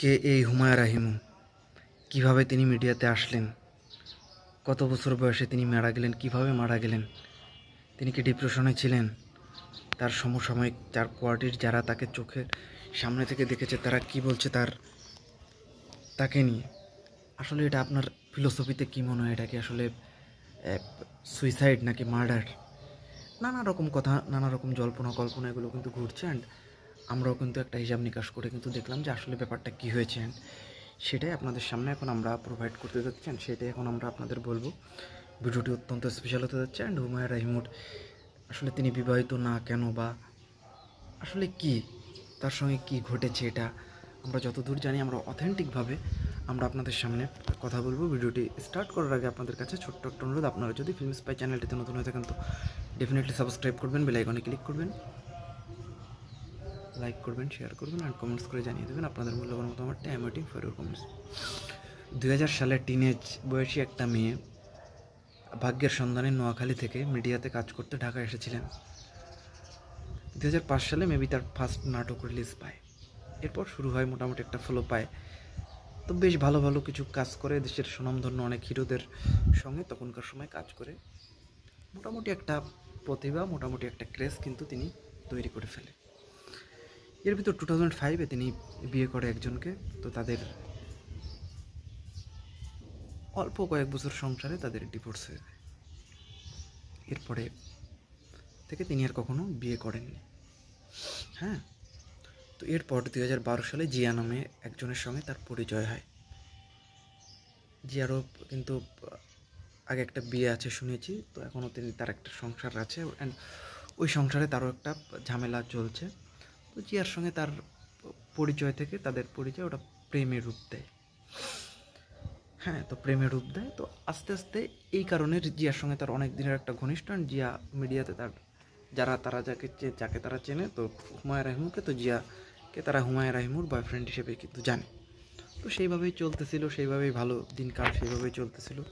কে এই হুমায়ুন রাহিমু? কীভাবে তিনি মিডিয়াতে আসলেন? কত বছর বয়সে তিনি মারা গেলেন? কীভাবে মারা গেলেন? তিনি কি ডিপ্রেশনে ছিলেন? তার সমসাময়িক যার কোয়ার্টির যারা তাকে চোখের সামনে থেকে দেখেছে, তারা কি বলছে তার? তাকে নিয়ে। আসলে এটা আপনার ফিলোসফিতে কী মনে হয়? এটা কি আসলে সুইসাইড নাকি মার্ডার নানা রকম কথা, নানা রকম জল্পনা কল্পনা এগুলো কিন্তু ঘুরছে। অ্যান্ড আমরাও কিন্তু একটা হিসাব নিকাশ করে কিন্তু দেখলাম যে আসলে ব্যাপারটা কী হয়েছে। সেটাই আপনাদের সামনে এখন আমরা প্রোভাইড করতে যাচ্ছি সেটাই এখন আমরা আপনাদের বলব। ভিডিওটি অত্যন্ত স্পেশাল হতে যাচ্ছে অ্যান্ড হুমায়ুন রাহিমুর আসলে তিনি বিবাহিত না কেন বা আসলে কি? তার সঙ্গে কি ঘটেছে এটা? আমরা যতদূর জানি, আমরা অথেন্টিকভাবে আমরা আপনাদের সামনে কথা বলব। ভিডিওটি স্টার্ট করার আগে আপনাদের কাছে ছোট্ট একটা অনুরোধ, আপনারা যদি ফিল্ম স্পাই চ্যানেলটিতে নতুন হয়ে থাকেন তো ডেফিনেটলি সাবস্ক্রাইব করবেন বেল আইকনে ক্লিক করবেন। লাইক করবেন শেয়ার করবেন আর কমেন্টস করে জানিয়ে দেবেন আপনাদের মূল্যবান মতামতটা ওয়েটিং ফর ইউর কমেন্টস দুই সালের টিনেজ বয়সী একটা মেয়ে ভাগ্যের সন্ধানে নোয়াখালী থেকে মিডিয়াতে কাজ করতে ঢাকা এসেছিলেন। দু হাজার পাঁচ সালে মেবি তার ফার্স্ট নাটক রিলিজ পায়। এরপর শুরু হয় মোটামুটি একটা ফলো পায়। তো বেশ ভালো ভালো কিছু কাজ করে, দেশের সুনামধন্য অনেক হিরোদের সঙ্গে তখনকার সময় কাজ করে। মোটামুটি একটা প্রতিভা, মোটামুটি একটা ক্রেজ কিন্তু তিনি তৈরি করে ফেলে। এর ভিতর টু থাউজেন্ড ফাইভে তিনি বিয়ে করে একজনকে, তো তাদের অল্প কয়েক বছর সংসারে তাদের ডিভোর্স হয়ে যায়। এরপরে থেকে তিনি আর কখনো বিয়ে করেননি। হ্যাঁ? তো এরপর দুই হাজার বারো সালে জিয়া নামে একজনের সঙ্গে তার পরিচয় হয়। জিয়ারও কিন্তু আগে একটা বিয়ে আছে শুনেছি, তো এখনও তিনি তার একটা সংসার আছে অ্যান্ড ওই সংসারে তারও একটা ঝামেলা চলছে। তো জিয়ার সঙ্গে তার পরিচয় থেকে তাদের পরিচয় ওটা প্রেমের রূপ দেয়। হ্যাঁ তো প্রেমের রূপ দেয়। তো আস্তে আস্তে এই কারণে জিয়ার সঙ্গে তার অনেক দিনের একটা ঘনিষ্ঠ জিয়া মিডিয়াতে তার যারা, তারা যাকে যাকে তারা চেনে, তো হুমায়ুন রাহিমুকে তো জিয়াকে তারা হুমায়ুন রাহিমুর বয়ফ্রেন্ড হিসেবে কিন্তু জানে। তো সেইভাবেই চলতেছিল, সেইভাবেই ভালো দিনকাল, সেইভাবেই চলতেছিল।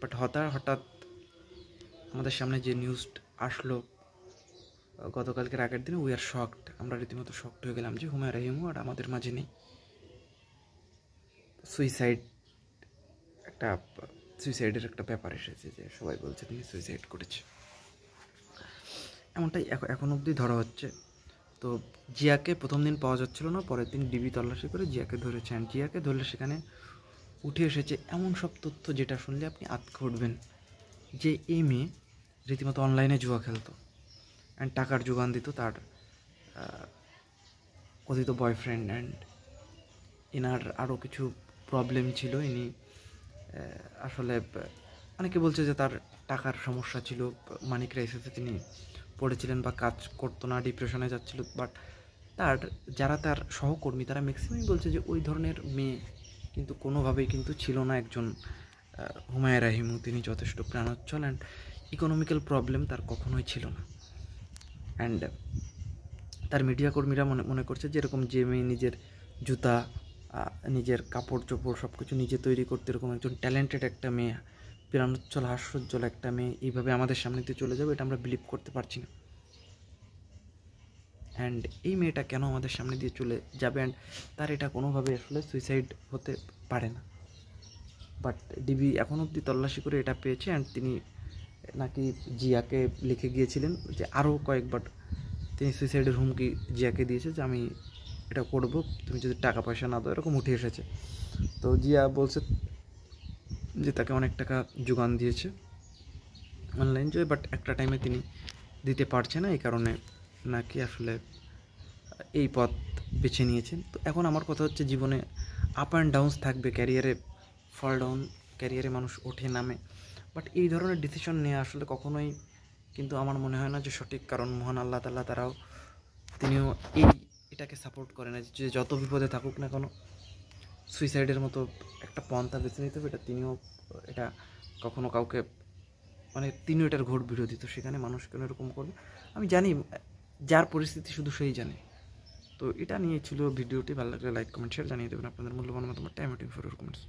বাট হঠাৎ হঠাৎ আমাদের সামনে যে নিউজ আসলো গতকালকের আগের দিনে উই আর শকড আমরা রীতিমতো শকড হয়ে গেলাম যে হুমায়ুন রাহিমু আর আমাদের মাঝে নেই। সুইসাইড একটা সুইসাইডের একটা ব্যাপার এসেছে যে সবাই বলছে তিনি সুইসাইড করেছে। এমনটাই এখন অবধি ধরা হচ্ছে। তো জিয়াকে প্রথম দিন পাওয়া যাচ্ছিল না, পরের দিন ডিবি তল্লাশি করে জিয়াকে ধরেছেন জিয়াকে ধরলে সেখানে উঠে এসেছে এমন সব তথ্য যেটা শুনলে আপনি আতকে উঠবেন যে এই মেয়ে রীতিমতো অনলাইনে জুয়া খেলতো। অ্যান্ড টাকার যোগান দিত তার কথিত বয়ফ্রেন্ড অ্যান্ড এনার আরও কিছু প্রবলেম ছিল। ইনি আসলে, অনেকে বলছে যে তার টাকার সমস্যা ছিল। মানি ক্রাইসিসে তিনি পড়েছিলেন বা কাজ করতো না ডিপ্রেশনে যাচ্ছিল। বাট তার, যারা তার সহকর্মী, তারা ম্যাক্সিমামই বলছে যে ওই ধরনের মেয়ে কিন্তু কোনোভাবেই কিন্তু ছিল না একজন হুমায়ুন রাহিমু তিনি যথেষ্ট প্রাণোচ্ছল অ্যান্ড ইকোনমিক্যাল প্রবলেম তার কখনোই ছিল না। অ্যান্ড তার মিডিয়া কর্মীরা মনে মনে করছে যে এরকম যে মেয়ে নিজের জুতা নিজের কাপড় চোপড় সব কিছু নিজে তৈরি করতে এরকম একজন ট্যালেন্টেড একটা মেয়ে প্রাণোজ্জ্বল হাস্যোজ্জ্বল একটা মেয়ে এইভাবে আমাদের সামনে দিয়ে চলে যাবে, এটা আমরা বিলিভ করতে পারছি না। অ্যান্ড এই মেয়েটা কেন আমাদের সামনে দিয়ে চলে যাবে? অ্যান্ড তার এটা কোনোভাবে আসলে সুইসাইড হতে পারে না। বাট ডিবি এখন অবধি তল্লাশি করে এটা পেয়েছে অ্যান্ড তিনি নাকি জিয়াকে লিখে গিয়েছিলেন? যে আরও কয়েকবার তিনি সুইসাইডের হুমকি জিয়াকে দিয়েছে যে আমি এটা করব, তুমি যদি টাকা পয়সা না দাও, এরকম উঠে এসেছে। তো জিয়া বলছে যে তাকে অনেক টাকা যোগান দিয়েছে অনলাইন জয়ে বাট একটা টাইমে তিনি দিতে পারছে না, এই কারণে নাকি আসলে এই পথ বেছে নিয়েছেন। তো এখন আমার কথা হচ্ছে, জীবনে আপ অ্যান্ড ডাউনস থাকবে ক্যারিয়ারে ফল ডাউন ক্যারিয়ারে মানুষ ওঠে, নামে। বাট এই ধরনের ডিসিশন নেওয়া আসলে কখনোই কিন্তু আমার মনে হয় না যে সঠিক। কারণ মহান আল্লাহ তাল্লাহ তারাও তিনিও এই এটাকে সাপোর্ট করে না যে যত বিপদে থাকুক না কোনো সুইসাইডের মতো একটা পন্থা বেছে নিতে হবে। এটা তিনিও এটা কখনো কাউকে মানে তিনিও এটার ঘোর বিরোধী। তো সেখানে মানুষ কেন এরকম করবে? আমি জানি, যার পরিস্থিতি শুধু সেই জানে। তো এটা নিয়ে ছিল ভিডিওটি। ভালো লাগলে লাইক কমেন্ট শেয়ার জানিয়ে দেবেন। আপনাদের মূল্যবান মতামত টাইম ওয়েটিং ফর কমেন্টস